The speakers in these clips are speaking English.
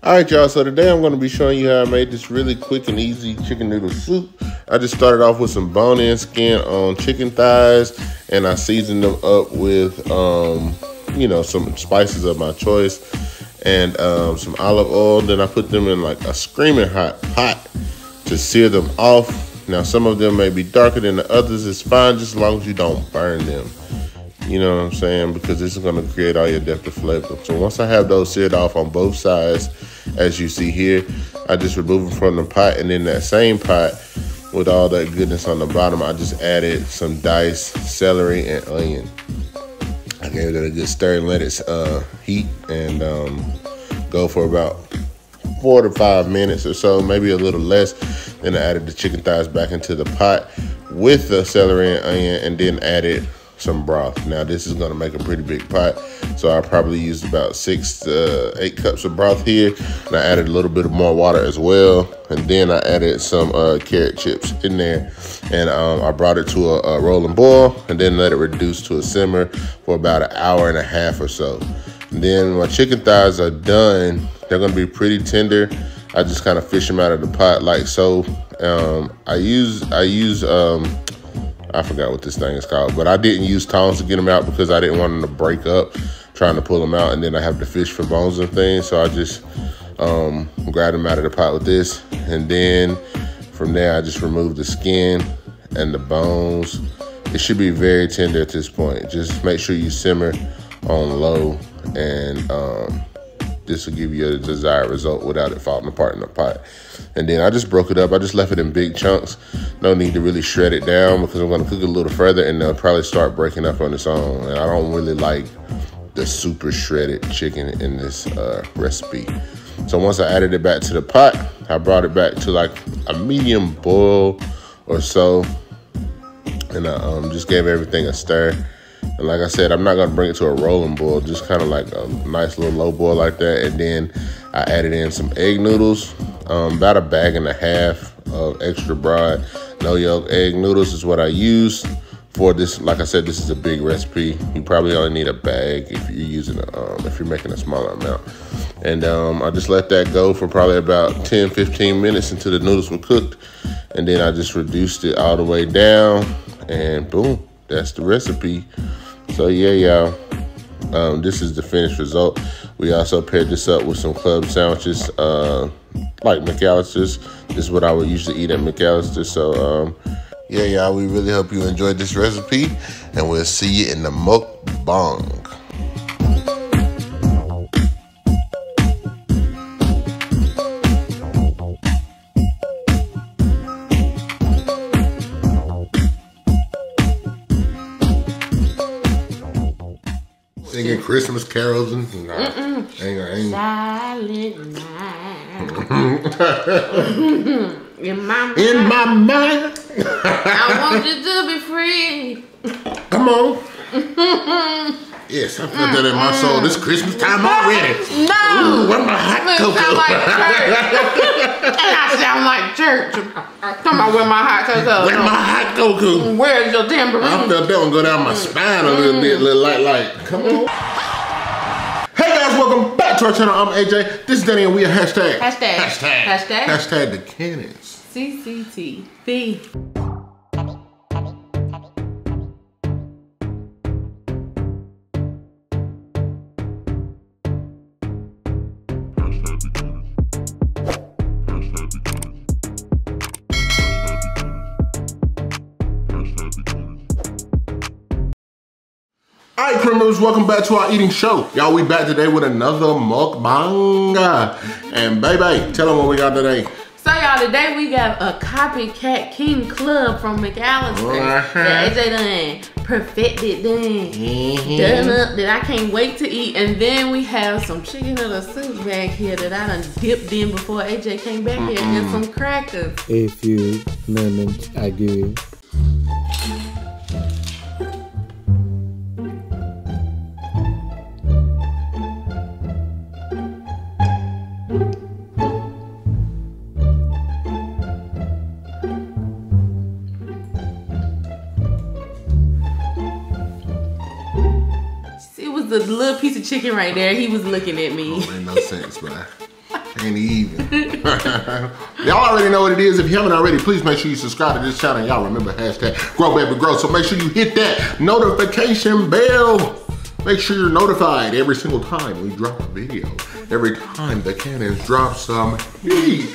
All right, y'all. So today I'm going to be showing you how I made this really quick and easy chicken noodle soup. I just started off with some bone-in skin on chicken thighs, and I seasoned them up with, um, you know, some spices of my choice and um, some olive oil. Then I put them in like a screaming hot pot to sear them off. Now, some of them may be darker than the others. It's fine just as long as you don't burn them. You know what I'm saying? Because this is going to create all your depth of flavor. So once I have those seared off on both sides, as you see here, I just remove them from the pot. And in that same pot, with all that goodness on the bottom, I just added some diced celery and onion. I gave it a good stir and let it uh, heat and um, go for about four to five minutes or so, maybe a little less. Then I added the chicken thighs back into the pot with the celery and onion and then added some broth. Now this is gonna make a pretty big pot. So I probably used about six to eight cups of broth here. And I added a little bit of more water as well. And then I added some uh, carrot chips in there. And um, I brought it to a, a rolling boil and then let it reduce to a simmer for about an hour and a half or so. And then my chicken thighs are done. They're gonna be pretty tender. I just kind of fish them out of the pot like so. Um, I use I use um, I forgot what this thing is called, but I didn't use tongs to get them out because I didn't want them to break up trying to pull them out and then I have to fish for bones and things. So I just um, grabbed them out of the pot with this. And then from there, I just removed the skin and the bones. It should be very tender at this point. Just make sure you simmer on low and um, this will give you a desired result without it falling apart in the pot. And then I just broke it up. I just left it in big chunks. No need to really shred it down because I'm gonna cook it a little further and they'll probably start breaking up on its own. And I don't really like the super shredded chicken in this uh, recipe. So once I added it back to the pot, I brought it back to like a medium boil or so. And I um, just gave everything a stir. And like I said, I'm not gonna bring it to a rolling boil, just kind of like a nice little low boil like that. And then I added in some egg noodles, um, about a bag and a half of extra broad no yolk egg noodles is what I use for this. Like I said, this is a big recipe. You probably only need a bag if you're using, um, if you're making a smaller amount. And um, I just let that go for probably about 10, 15 minutes until the noodles were cooked. And then I just reduced it all the way down and boom, that's the recipe. So yeah, y'all, um, this is the finished result. We also paired this up with some club sandwiches, uh, like McAlister's. This is what I would usually eat at McAlister's. So um, yeah, y'all, we really hope you enjoyed this recipe, and we'll see you in the mukbang. Christmas carols and nah, ain't, ain't. Silent night. In my mind. In my mind. I want you to be free. Come on. yes, I felt mm, that in my soul. Mm. This Christmas time already. No. Ooh, where my hot Look, sound like church. and I sound like church. Come on, where my hot cocoa? Where my hot cocoa? Where's your tambourine? I felt that one go down my spine a little bit, mm. little light, like, come on. Hey guys, welcome back to our channel. I'm AJ. This is Dani, and we are hashtag. Hashtag. Hashtag. Hashtag. Hashtag the cannons. CCTV. All right, crew members, welcome back to our eating show. Y'all, we back today with another mukbang. And baby, tell them what we got today. So y'all, today we got a copycat king club from McAlister Uh-huh. that AJ done perfected done. Done up that I can't wait to eat. And then we have some chicken noodle soup back here that I done dipped in before AJ came back here and some crackers. A few moments ago. It was a little piece of chicken right there. He was looking at me. Oh, ain't no sense, man. Ain't even. y'all already know what it is. If you haven't already, please make sure you subscribe to this channel. Y'all remember hashtag grow baby grow. So make sure you hit that notification bell. Make sure you're notified every single time we drop a video. Every time the cannons drop some heat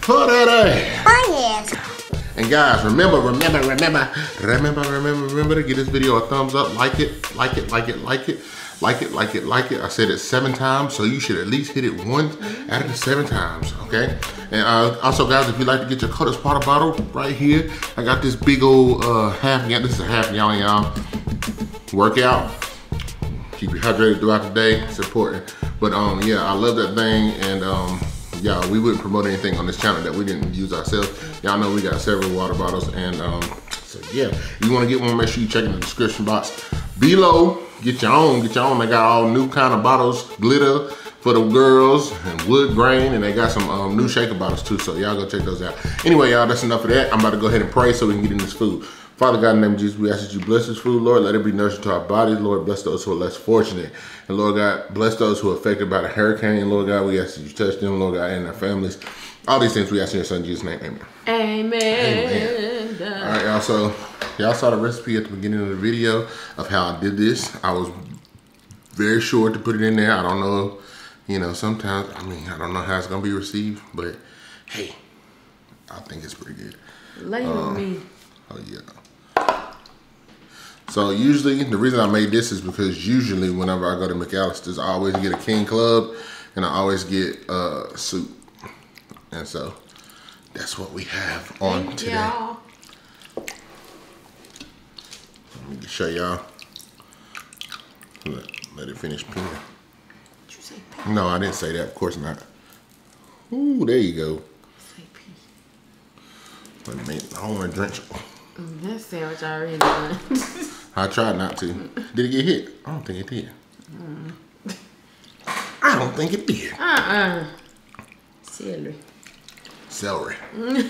for that ass. Oh yes. And guys, remember, remember, remember, remember, remember, remember to give this video a thumbs up. Like it, like it, like it, like it, like it, like it, like it. I said it seven times, so you should at least hit it once out of the seven times, okay? And uh, also, guys, if you'd like to get your Coldest water bottle right here, I got this big old uh, half gallon. This is a half gallon, y'all. Workout. Keep you hydrated throughout the day. It's important. But um, yeah, I love that thing, and um, y'all, we wouldn't promote anything on this channel that we didn't use ourselves. Y'all know we got several water bottles, and um, so yeah, if you want to get one, make sure you check in the description box below. Get your own, get your own. They got all new kind of bottles, glitter for the girls, and wood grain, and they got some um, new shaker bottles too. So y'all go check those out. Anyway, y'all, that's enough of that. I'm about to go ahead and pray so we can get in this food. Father God, in the name of Jesus, we ask that you bless this food, Lord. Let it be nourishing to our bodies, Lord. Bless those who are less fortunate. And Lord God, bless those who are affected by the hurricane, Lord God. We ask that you touch them, Lord God, and their families. All these things we ask in your son Jesus' name. Amen. Amen. All right, y'all. So y'all saw the recipe at the beginning of the video of how I did this. I was very sure to put it in there. I don't know, you know, sometimes, I mean, I don't know how it's going to be received, but hey, I think it's pretty good. Lay on me. Oh yeah. So usually the reason I made this is because usually whenever I go to McAlister's, I always get a King Club and I always get uh, soup. And so that's what we have on today. Let show y'all. Let, let it finish peeling. Did you say No, I didn't say that. Of course not. Ooh, there you go. Say pee. Wait a minute. I don't want to drench. Mm, That sandwich already done. I tried not to. Did it get hit? I don't think it did. I don't think it did. uh-uh. Celery. Celery.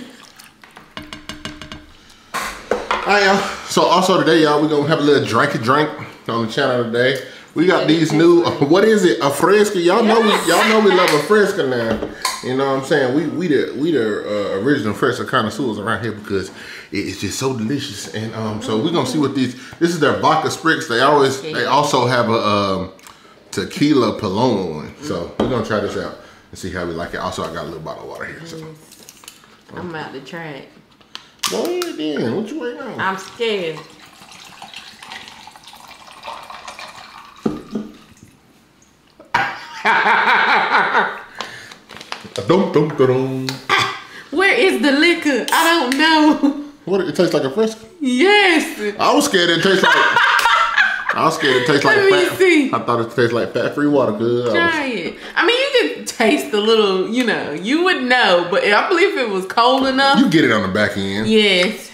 Alright, y'all. So also today, y'all, we're gonna have a little drink drink on the channel today. We got these new. What is it? A fresca. Y'all know we. Y'all know we love a fresca now. You know what I'm saying? We we the we the uh, original fresca connoisseurs around here because it is just so delicious. And um, so we're gonna see what these. This is their vodka spritz. They always. They also have a um, tequila paloma one. So we're gonna try this out and see how we like it. Also, I got a little bottle of water here. So I'm about to try it. Go ahead then. What you waiting on? I'm scared. Dum, dum, dum. Where is the liquor? I don't know. What? It tastes like a fresca. Yes. I was scared it tastes like. I was scared it tastes like Let me fat. see. I thought it tastes like fat-free water. I was- Try it. I mean, you could taste a little, you know, you would know, but I believe it was cold enough. you get it on the back end. yes.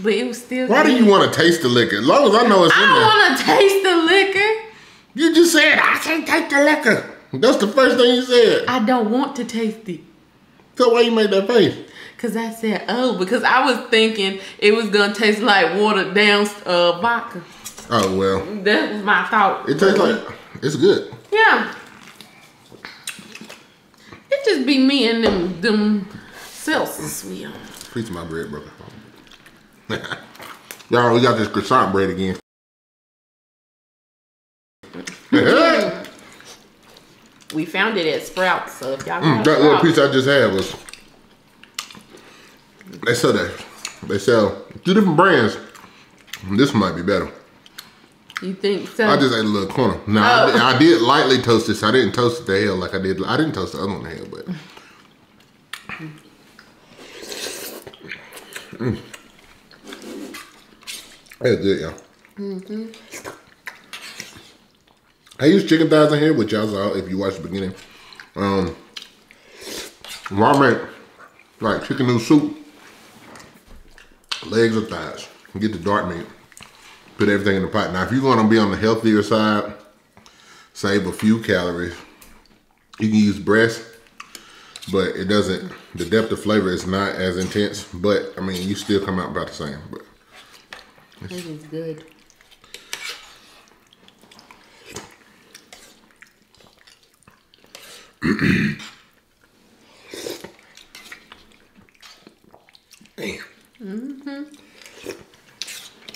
But it was still Why do you want to taste the liquor? As long as I know it's I in don't want to taste the liquor. You just said I can't taste the liquor. That's the first thing you said. I don't want to taste it. So why you made that face? Cause I said, oh, because I was thinking it was gonna taste like watered down uh, vodka. Oh well, That was my thought. it tastes like it's good. Yeah. It just be me and them them Celsius we on. Piece my bread, brother. Y'all, we got this croissant bread again. We found it at Sprouts, so if y'all Mm, that little piece I just had was. They sell that. They sell two different brands. This might be better. You think so? I just ate a little corner. No, I, Oh. did, I did lightly toast this. I didn't toast it to hell like I did. I didn't toast the other one to hell, but. Mm. That's good, y'all. Mm-hmm. I use chicken thighs in here, which y'all saw if you watched the beginning. Um, when I make like chicken noodle soup, legs or thighs, get the dark meat, put everything in the pot. Now, if you want to be on the healthier side, save a few calories. You can use breast, but it doesn't, the depth of flavor is not as intense. But, I mean, you still come out about the same. But This is good. Damn. Mm-hmm.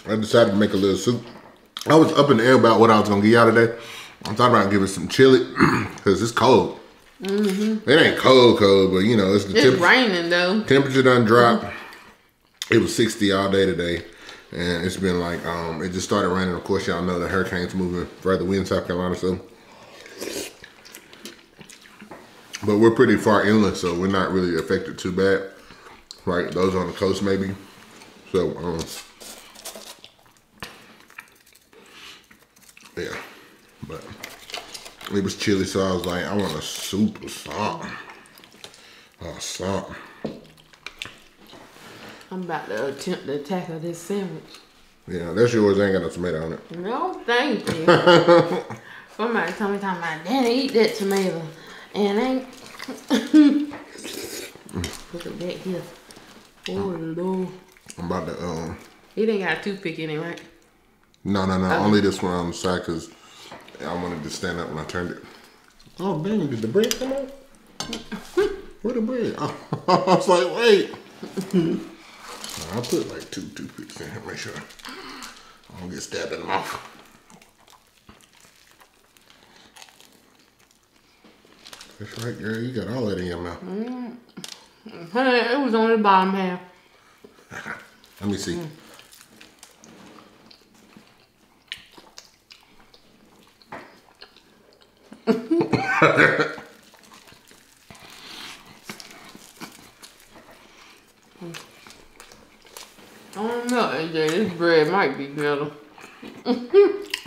I decided to make a little soup. I was up in the air about what I was gonna give y'all today. I thought about giving some chili because it's cold. Mhm. It ain't cold, cold, but you know it's the It's temperature. raining though. Temperature done dropped. It was 60 all day today. And it's been like, um, it just started raining. Of course, y'all know the hurricane's moving further. We in South Carolina, so. But we're pretty far inland, so we're not really affected too bad. Right? Those on the coast, maybe. So, um, yeah. But it was chilly, so I was like, I want a soup or something. Or something. I'm about to attempt to tackle this sandwich. Yeah, that's yours. Ain't got no tomato on it. No, thank you. Somebody told me talking about Daddy eat that tomato. And ain't put it back here. Oh Lord. I'm about to, um, He didn't got a toothpick in it, right? No, no, no. Oh. Only this one on the side because I wanted to stand up when I turned it. Oh, dang, did the bread come out? Where the bread? I was like, wait. I'll put like two toothpicks in here, make sure I don't get stabbed in the mouth. That's right, girl. You got all that in your mouth. Mm. Honey, it was on the bottom half. Let me see. Mm. I don't know, AJ. This bread might be better.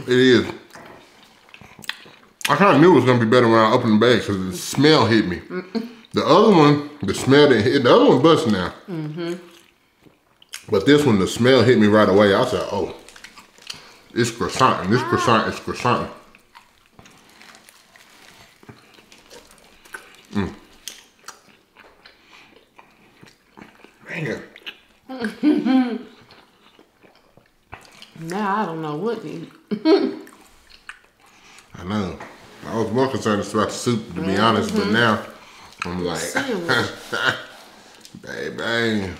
It is. I kind of knew it was gonna be better when I opened the bag because the smell hit me. The other one, the smell didn't hit. The other one busted now. Mm-hmm. But this one, the smell hit me right away. I said, "Oh, it's croissant. This croissant is croissant." Mm. Man, Now I don't know what to eat. I know. Concerned about the soup, to be honest, but mm-hmm. now I'm like, baby.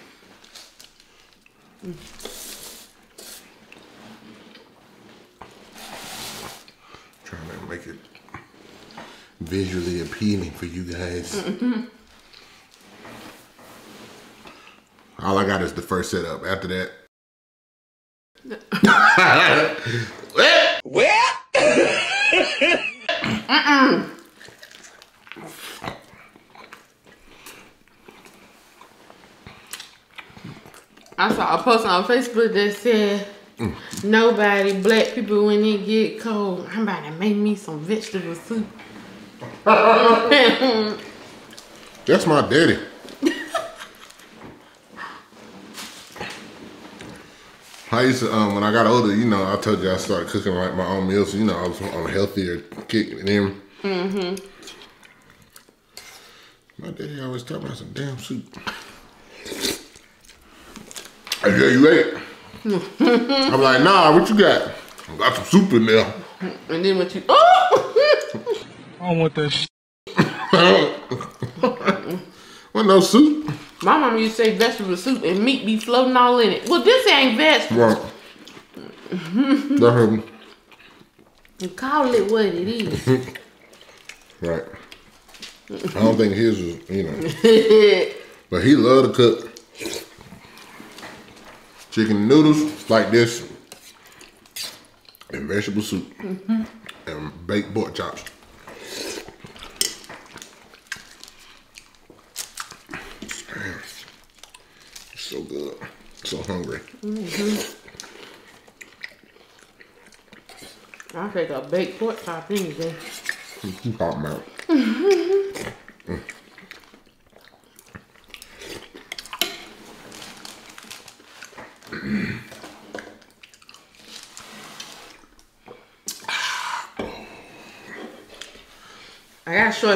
Trying to make it visually appealing for you guys. Mm-hmm. All I got is the first setup. After that, I saw a post on Facebook that said nobody, black people, when it get cold, I'm about to make me some vegetable soup. that's my daddy. I used to, um, when I got older, you know, I told you I started cooking like my own meals. You know, I was on a healthier kick than him. Mm-hmm. My daddy always talking about some damn soup. I yeah, you ate. I'm like, nah, what you got? I got some soup in there. And then what you, oh! I don't want that shit. Well, no soup. My mama used to say vegetable soup and meat be floating all in it. Well, this ain't vegetable. Right. That's him. You call it what it is. Right. I don't think his was, you know. But he loved to cook chicken noodles like this and vegetable soup and baked pork chops. Damn. So good. So hungry. Mm-hmm. I'll take a baked pork chop any day. You talking about?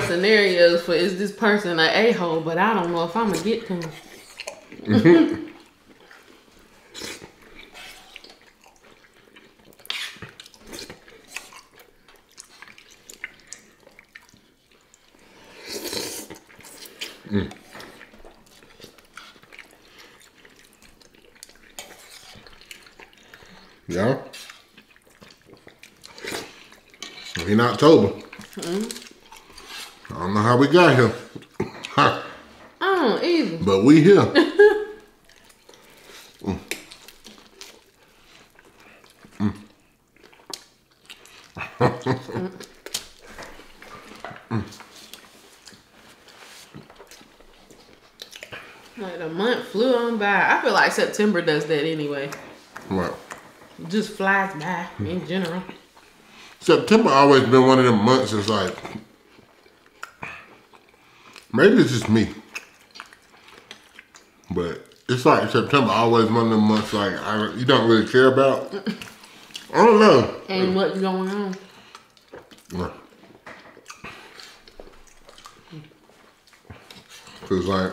scenarios for is this person an a hole, but I don't know if I'm gonna get to him. Yeah. In October. I don't know how we got here. I don't either. But we here. Mm. Like the month flew on by. I feel like September does that anyway. Right. Just flies by in general. September always been one of them months It's like maybe it's just me. But it's like September always one of them months like I, you don't really care about. I don't know. And what's going on? Cause like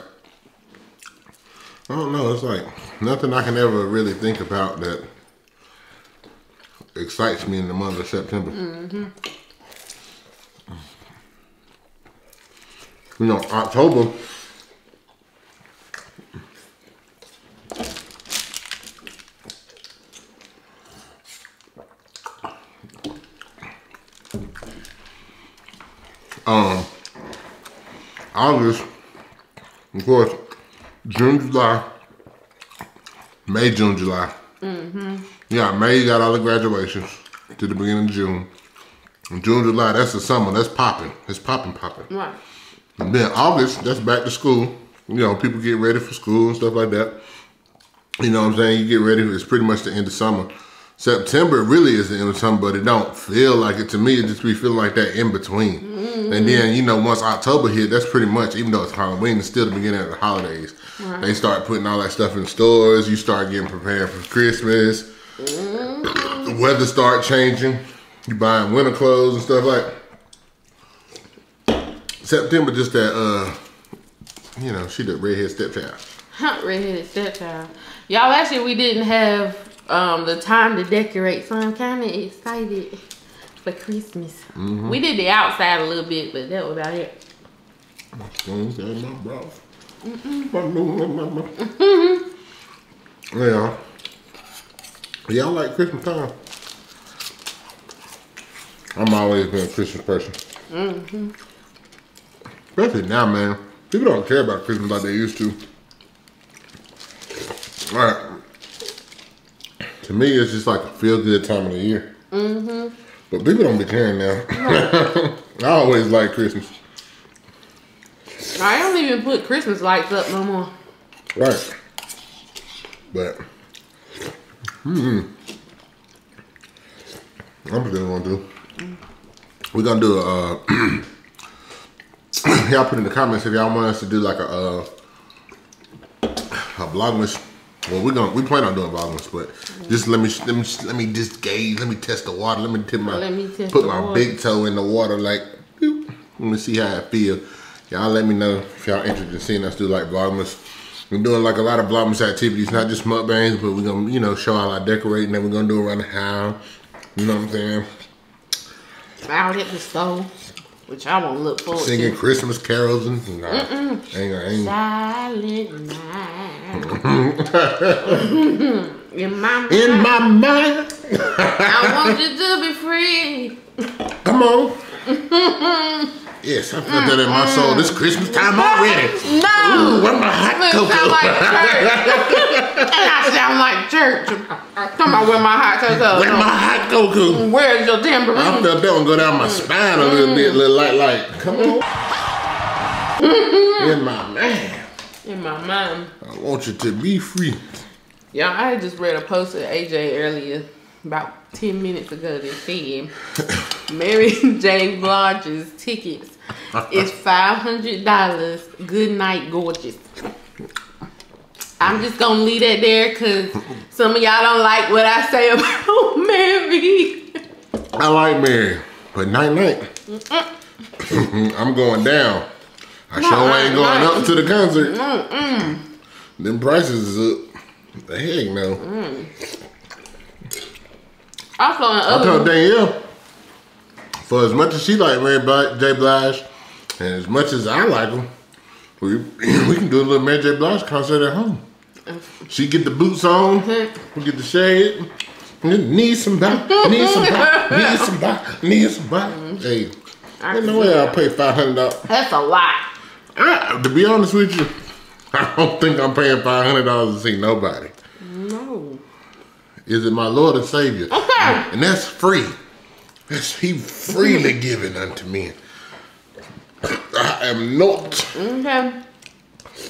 I don't know, it's like nothing I can ever really think about that excites me in the month of September. Mm-hmm. You know, October. Um, August, of course, June, July, May, June, July. Mhm. Yeah, May you got all the graduations to the beginning of June. June, July, that's the summer. That's popping. It's popping, popping. Right. And then August, that's back to school. You know, people get ready for school and stuff like that. You know what I'm saying? You get ready. It's pretty much the end of summer. September really is the end of summer, but it don't feel like it to me. It just be feeling like that in between. Mm-hmm. And then you know, once October hit, that's pretty much. Even though it's Halloween, it's still the beginning of the holidays. They start putting all that stuff in stores. You start getting prepared for Christmas. Mm-hmm. The weather start changing. You buying winter clothes and stuff like. September just that uh, you know, she the redhead stepchild. Huh, redheaded stepchild. Y'all, actually, we didn't have um, the time to decorate, so I'm kind of excited for Christmas. We did the outside a little bit, but that was about it. Mm, bro. Yeah. Y'all like Christmas time? I'm always been a Christmas person. Especially now, man. People don't care about Christmas like they used to. Alright. To me, it's just like a feel good time of the year. Mm-hmm. But people don't be caring now. I always like Christmas. I don't even put Christmas lights up no more. Right. But, mm hmm. I'm gonna do. We're gonna do a, uh, y'all put in the comments if y'all want us to do like a, uh, a vlogmas. Well, we're gonna, we plan on doing vlogmas, but just let me, let me, let me just gauge, let me test the water, let me tip my, Let me test put my water. big toe in the water like, boop. let me see how it feel. Y'all let me know if y'all interested in seeing us do like vlogmas. We're doing like a lot of vlogmas activities, not just mukbangs, but we're gonna, you know, show all our decorating that we're gonna do around the house. You know what I'm saying? Out at the store, which I won't look forward Singing to. Christmas carols and nah, ain't gonna, ain't. Silent night. In my mind, In my mind, I want you to be free. come on. yes, I felt mm, that in my soul. Mm. This Christmas time already. No! Ooh, where my hot Look, sound like church. and I sound like church. Come on, where my hot cocoa? Where my hot cocoa? Where's your tambourine? I felt that one go down my spine a little bit, mm. little light, like, come on. Mm-hmm. In my man. In my mind. I want you to be free. Y'all, I just read a post of AJ earlier, about 10 minutes ago, that said Mary J. Blige tickets is $500. Good night, gorgeous. I'm just gonna leave that there because some of y'all don't like what I say about Mary. I like Mary, but night night. I'm going down. I sure ain't going night. up to the concert. Them prices is up. The heck no. Mm. Also, in I told Danielle, for as much as she like Mary J. Blige, and as much as I like him, we we can do a little Mary J. Blige concert at home. She get the boots on, we get the shade, Need somebody, need somebody, need somebody, need somebody. Mm-hmm. Hey, I ain't no way I'll pay five hundred dollars. That's a lot. I, to be honest with you, I don't think I'm paying five hundred dollars to see nobody. No. Is it my Lord and Savior? Okay. And that's free. He freely given unto me. I am not. Okay.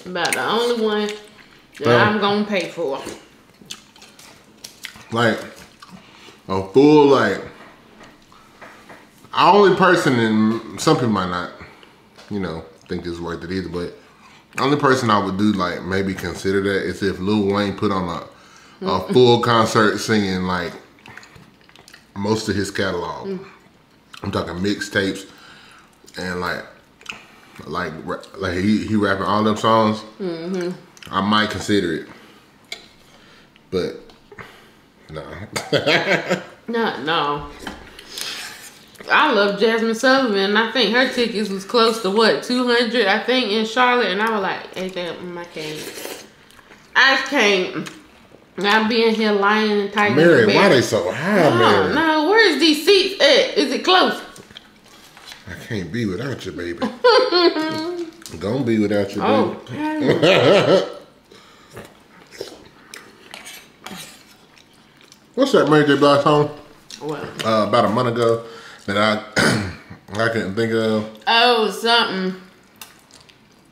About the only one that Well- I'm gonna pay for. like a full like only person and some people might not you know think it's worth it either but the only person i would do like maybe consider that is if lil wayne put on a, a full concert singing like most of his catalog i'm talking mixtapes and like like like he, he rapping all them songs i might consider it but no No, no. I love Jazmine Sullivan. I think her tickets was close to what, 200, I think, in Charlotte. And I was like, hey, that, mm, I can't. I can't. Not being here lying and tight. Mary, why they so high, No, Mary? no, where is these seats at? Is it close? I can't be without you, baby. Gonna be without you, Oh, baby. okay. What's that Mary J. Blige song? well, Uh, about a month ago that I I couldn't think of. oh, something.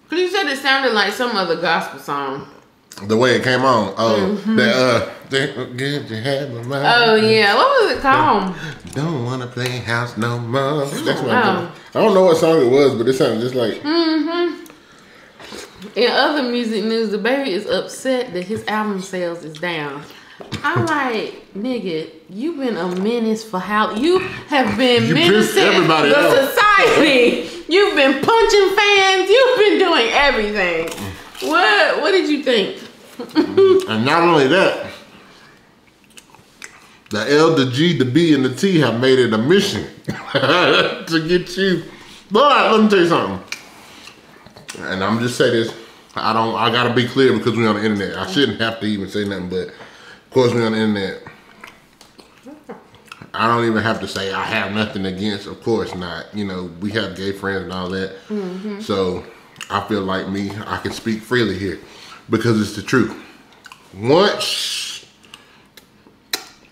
Cause you said it sounded like some other gospel song. The way it came on. Oh, that uh, forget you had my mind. Oh yeah, what was it called? Don't wanna play house no more. That's what Oh. I don't know what song it was, but it sounded just like Mm-hmm. In other music news, DaBaby is upset that his album sales is down. I'm like, nigga, you've been a menace for how you have been You menacing everybody the out. society. You've been punching fans. You've been doing everything. What? What did you think? Mm-hmm. And not only that, the L, the G, the B, and the T have made it a mission to get you. But let me tell you something. And I'm just say this. I don't. I gotta be clear because we're on the internet. I shouldn't have to even say nothing, but of course we're on the internet. I don't even have to say I have nothing against. Of course not. You know, we have gay friends and all that. Mm-hmm. So I feel like me, I can speak freely here because it's the truth. Once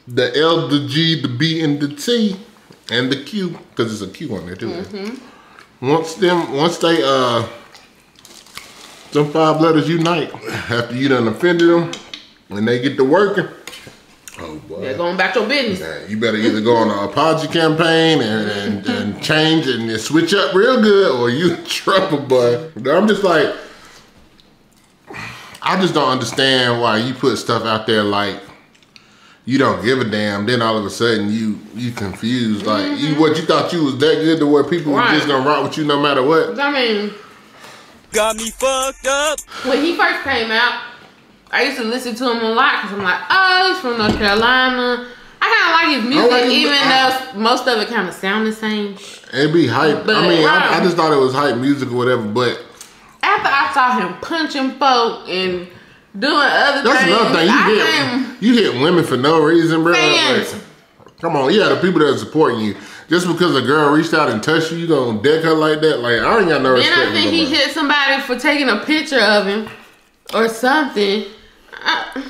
the L, the G, the B, and the T, and the Q, because there's a Q on there too. Once them, once they uh, them five letters unite after you done offended them, when they get to working, oh boy. They're going back to business. Man, you better either go on an apology campaign and, and, and change and switch up real good, or you trouble, boy. I'm just like, I just don't understand why you put stuff out there like you don't give a damn. Then all of a sudden you you confused, like you mm-hmm. what you thought you was that good to where people were just gonna rock with you no matter what. I mean, Got me fucked up. when he first came out, I used to listen to him a lot because I'm like, oh, he's from North Carolina. I kind of like his music, like his- even I- though most of it kind of sound the same. It'd be hype. But, I mean, I, I um, just thought it was hype music or whatever, but After I saw him punching folk and doing other that's things, another thing. You I hit you hit women for no reason, bro. fans. Like, Come on, yeah, the people that are supporting you. Just because a girl reached out and touched you, you gonna deck her like that? Like I ain't got no respect. Then. I think he nobody. hit somebody for taking a picture of him or something. I,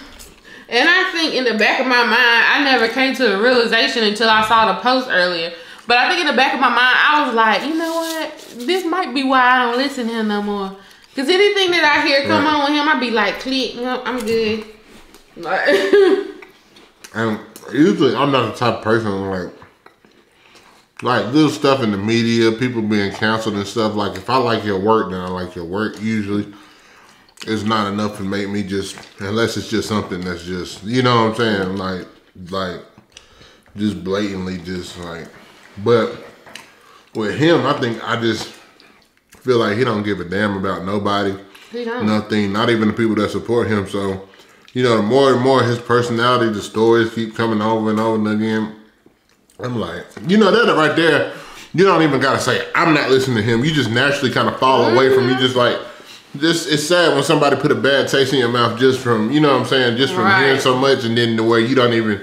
and I think in the back of my mind, I never came to the realization until I saw the post earlier. But I think in the back of my mind, I was like, you know what? This might be why I don't listen to him no more. Cause anything that I hear come Right. on with him, I'd be like, click, no, I'm good. Like, And usually, I'm not the type of person like like little stuff in the media, people being canceled and stuff. Like if I like your work, then I like your work. Usually, it's not enough to make me just unless it's just something that's just you know what I'm saying, like like just blatantly just like. But with him, I think I just feel like he don't give a damn about nobody he don't. nothing, not even the people that support him. So, you know, the more and more his personality, the stories keep coming over and over and again. I'm like, you know, that right there, you don't even gotta say, I'm not listening to him. You just naturally kind of fall away from you, just like, this it's sad when somebody put a bad taste in your mouth just from, you know what I'm saying, just from Right. hearing so much and then the way you don't even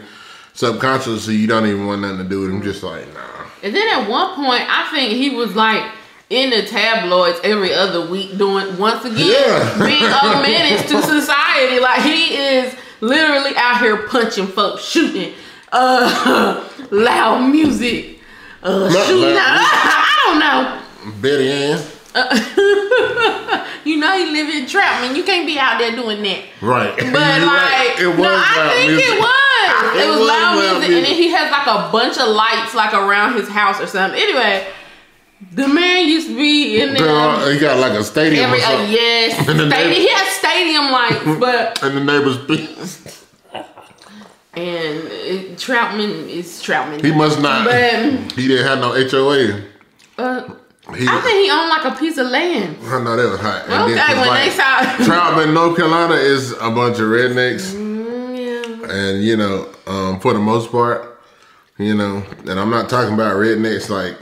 subconsciously you don't even want nothing to do with him. Just like nah. And then at one point, I think he was like in the tabloids every other week doing once again Yeah. being a menace to society. Like he is literally out here punching folks, shooting, uh, loud music, uh, Not shooting. loud I don't know. Betty Ann. You know he live in Troutman. You can't be out there doing that. Right. But You're like, right. it was no, I think music. it was. It, It was, was loud, loud music, and then he has like a bunch of lights like around his house or something. Anyway, the man used to be in there Girl, he got like a stadium every or uh, yes, And the stadium, neighbor- he has stadium lights, but And the neighbors be- and it, Troutman is Troutman. he must not But he didn't have no HOA. uh, He I think he owned like a piece of land. I know that was hot. And Okay, then, when like, they saw. Troutman, North Carolina is a bunch of rednecks. Mm, yeah. and you know, um, for the most part, you know, and I'm not talking about rednecks like,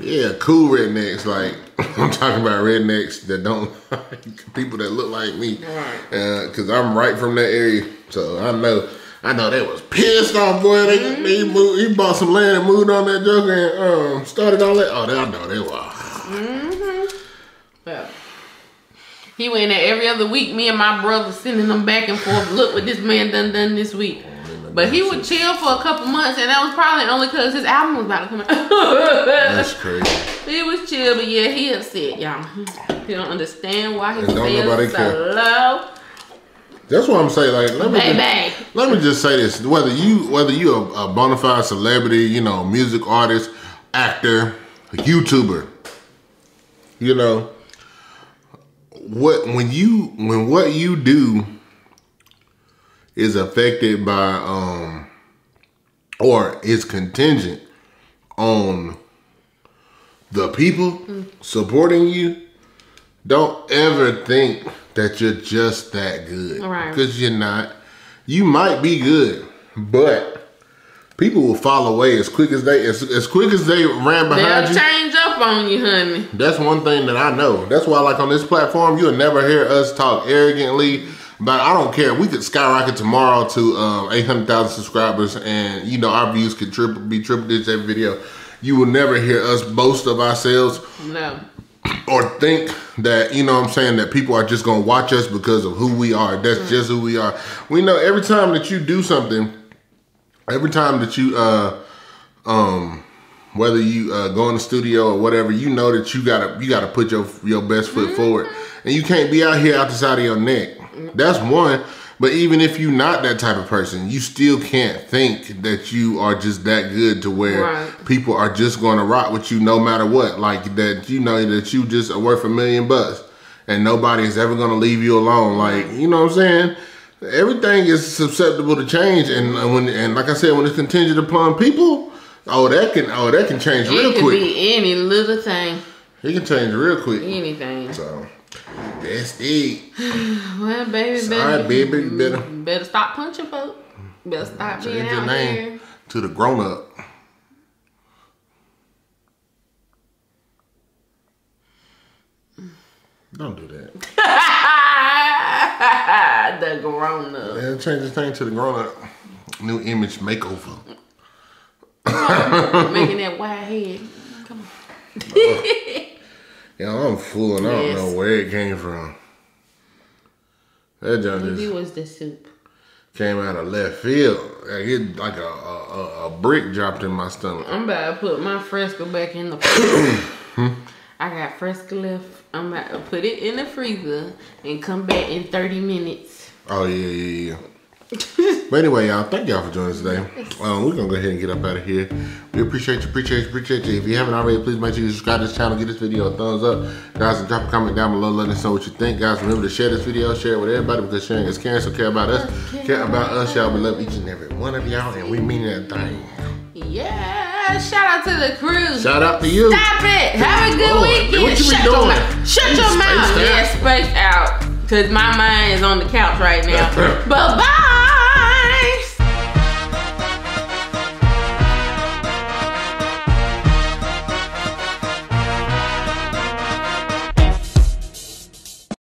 yeah, cool rednecks. Like I'm talking about rednecks that don't like people that look like me, Right. because I'm right from that area, so I know. I know they was pissed off, boy. They, Mm-hmm. he, moved, he bought some land and moved on that joker and um, started all that. Oh, they, I know they were. Mhm. But he went there every other week. Me and my brother sending them back and forth. Look what this man done done this week. But he would chill for a couple months, and that was probably only because his album was about to come out. That's crazy. he was chill, but yeah, he upset, y'all. He don't understand why he And don't nobody feels care. so low. That's what I'm saying. Like, let me just-. Let me just say this: whether you whether you a, a bona fide celebrity, you know, music artist, actor, YouTuber, you know, what when you when what you do is affected by um or is contingent on the people supporting you, don't ever think that you're just that good. Right. Because you're not. You might be good, but people will fall away as quick as they as, as quick as they ran behind They'll you. change up on you, honey. That's one thing that I know. That's why, like on this platform, you'll never hear us talk arrogantly. But I don't care. We could skyrocket tomorrow to um, 800,000 subscribers, and you know our views could triple be triple digits every video. You will never hear us boast of ourselves No. Or think that you know what I'm saying that people are just gonna watch us because of who we are. That's just who we are. We know every time that you do something, every time that you uh um whether you uh, go in the studio or whatever, you know that you gotta you gotta put your your best foot forward, and you can't be out here out the side of your neck. That's one. But even if you're not that type of person, you still can't think that you are just that good to where Right. people are just going to rock with you no matter what. Like that, you know that you just are worth a million bucks, and nobody is ever going to leave you alone. Like you know what I'm saying. Everything is susceptible to change, and when and like I said, when it's contingent upon people, oh that can oh that can change real It could quick. be any little thing. It can change real quick. Anything. So that's it. Well, baby, Sorry, baby. baby, better Better stop punching folk. Better stop being change your out name here. to the grown up. Don't do that. the grown up. Yeah, change this thing to the grown up. New image makeover. Making that wide head. Come on. Uh, Yeah, I'm fooling. and I don't know where it came from. That joint Maybe just was the soup. came out of left field. Like it like a, a, a- a brick dropped in my stomach. I'm about to put my Fresca back in the freezer. Hmm? I got Fresca left. I'm about to put it in the freezer and come back in 30 minutes. Oh yeah, yeah, yeah. but anyway, y'all, thank y'all for joining us today. Um, we're gonna go ahead and get up out of here. We appreciate you, appreciate you, appreciate you. If you haven't already, please make sure you subscribe to this channel, give this video a thumbs up, guys, and drop a comment down below, letting us know what you think, guys. Remember to share this video, share it with everybody because sharing is caring. So care about us, care about us, y'all. We love each and every one of y'all, and we mean that thing. Yeah, shout out to the crew. Shout out to you. Stop it. Have a good Lord, weekend. what you been Shut your doing? mouth. Shut You your mouth. out. Yeah, spaced out. Cause my mind is on the couch right now. but bye.